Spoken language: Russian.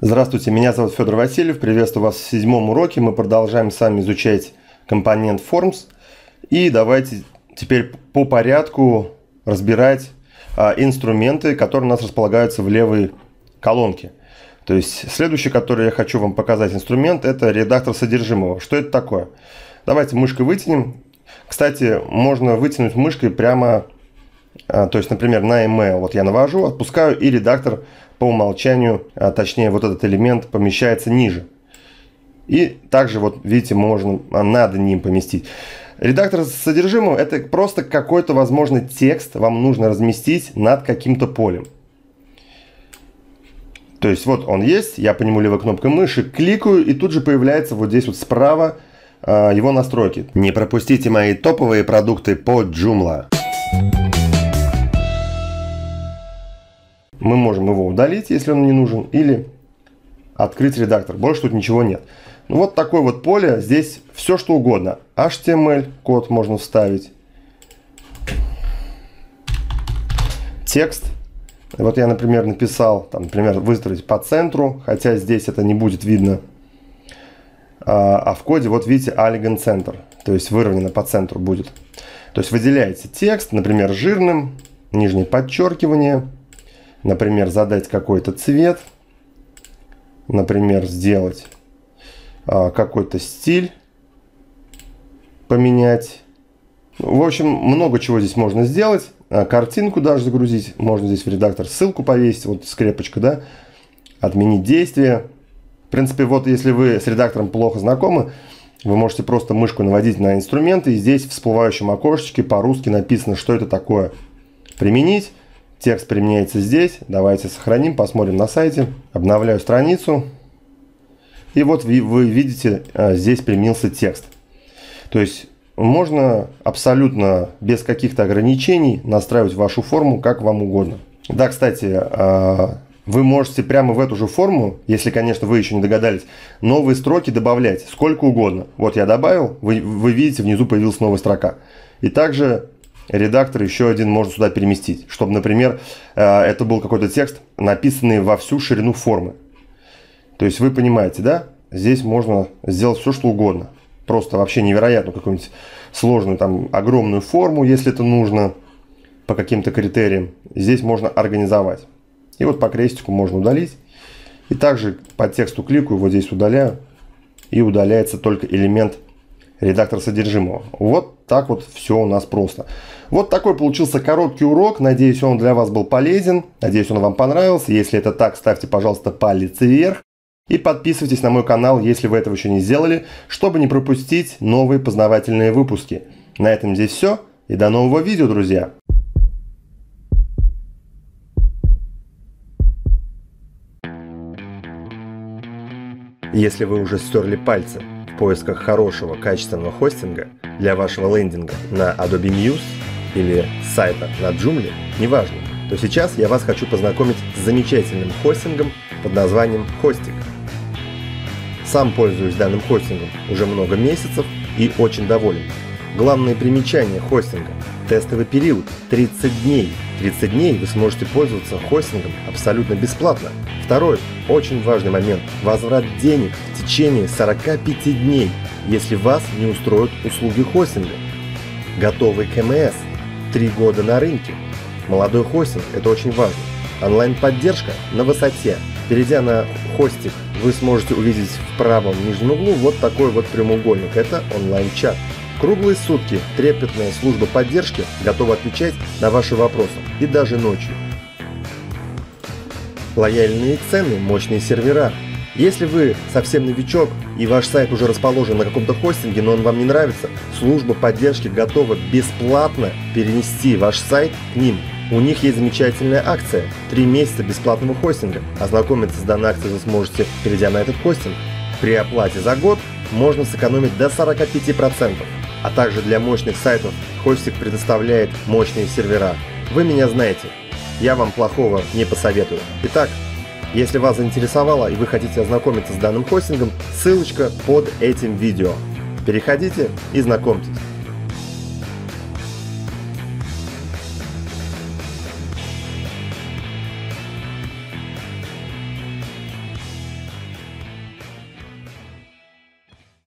Здравствуйте, меня зовут Федор Васильев. Приветствую вас в седьмом уроке. Мы продолжаем с вами изучать компонент Forms. И давайте теперь по порядку разбирать а, инструменты, которые у нас располагаются в левой колонке. То есть следующий, который я хочу вам показать инструмент, это редактор содержимого. Что это такое? Давайте мышкой вытянем. Кстати, можно вытянуть мышкой прямо, то есть, например, на email. Вот я навожу, отпускаю, и редактор по умолчанию, а точнее вот этот элемент помещается ниже. И также вот видите, можно а, над ним поместить. Редактор содержимого это просто какой-то, возможно, текст вам нужно разместить над каким-то полем. То есть вот он есть, я по нему левой кнопкой мыши кликаю, и тут же появляется вот здесь вот справа его настройки. Не пропустите мои топовые продукты по Joomla. Можем его удалить, если он не нужен, или открыть редактор. Больше тут ничего нет. Ну, вот такое вот поле. Здесь все что угодно. HTML код можно вставить. Текст. Вот я, например, написал, там, например, выстроить по центру, хотя здесь это не будет видно. А, а в коде, вот видите, Alligan центр, то есть выровнено по центру будет. То есть выделяете текст, например, жирным, нижнее подчеркивание, Например, задать какой-то цвет. Например, сделать а, какой-то стиль. Поменять. В общем, много чего здесь можно сделать. А, картинку даже загрузить. Можно здесь в редактор ссылку повесить. Вот скрепочка, да. Отменить действие. В принципе, вот если вы с редактором плохо знакомы, вы можете просто мышку наводить на инструменты, и здесь в всплывающем окошечке по-русски написано, что это такое. Применить. Текст применяется здесь. Давайте сохраним, посмотрим на сайте. Обновляю страницу. И вот вы, вы видите, а, здесь применился текст. То есть можно абсолютно без каких-то ограничений настраивать вашу форму как вам угодно. Да, кстати, а, вы можете прямо в эту же форму, если, конечно, вы еще не догадались, новые строки добавлять сколько угодно. Вот я добавил, вы, вы видите, внизу появилась новая строка. И также редактор еще один можно сюда переместить, чтобы, например, э, это был какой-то текст, написанный во всю ширину формы. То есть вы понимаете, да? Здесь можно сделать все, что угодно. Просто вообще невероятно какую-нибудь сложную, там, огромную форму, если это нужно, по каким-то критериям. Здесь можно организовать. И вот по крестику можно удалить. И также по тексту кликаю, вот здесь удаляю. И удаляется только элемент редактор содержимого. Вот так вот все у нас просто. Вот такой получился короткий урок. Надеюсь, он для вас был полезен. Надеюсь, он вам понравился. Если это так, ставьте, пожалуйста, палец вверх. И подписывайтесь на мой канал, если вы этого еще не сделали, чтобы не пропустить новые познавательные выпуски. На этом здесь все. И до нового видео, друзья! Если вы уже стерли пальцы поисках хорошего качественного хостинга для вашего лендинга на Adobe Muse или сайта на Joomla, неважно, то сейчас я вас хочу познакомить с замечательным хостингом под названием Hostik. Сам пользуюсь данным хостингом уже много месяцев и очень доволен. Главное примечание хостинга – тестовый период 30 дней. 30 дней вы сможете пользоваться хостингом абсолютно бесплатно. Второй, очень важный момент – возврат денег течение 45 дней, если вас не устроят услуги хостинга. Готовый КМС – Три года на рынке. Молодой хостинг – это очень важно. Онлайн-поддержка на высоте. Перейдя на хостик, вы сможете увидеть в правом нижнем углу вот такой вот прямоугольник. Это онлайн-чат. Круглые сутки трепетная служба поддержки готова отвечать на ваши вопросы и даже ночью. Лояльные цены, мощные сервера, если вы совсем новичок и ваш сайт уже расположен на каком-то хостинге, но он вам не нравится, служба поддержки готова бесплатно перенести ваш сайт к ним. У них есть замечательная акция – 3 месяца бесплатного хостинга. Ознакомиться с данной акцией вы сможете, перейдя на этот хостинг. При оплате за год можно сэкономить до 45%. А также для мощных сайтов хостинг предоставляет мощные сервера. Вы меня знаете, я вам плохого не посоветую. Итак, если вас заинтересовало и вы хотите ознакомиться с данным хостингом, ссылочка под этим видео. Переходите и знакомьтесь.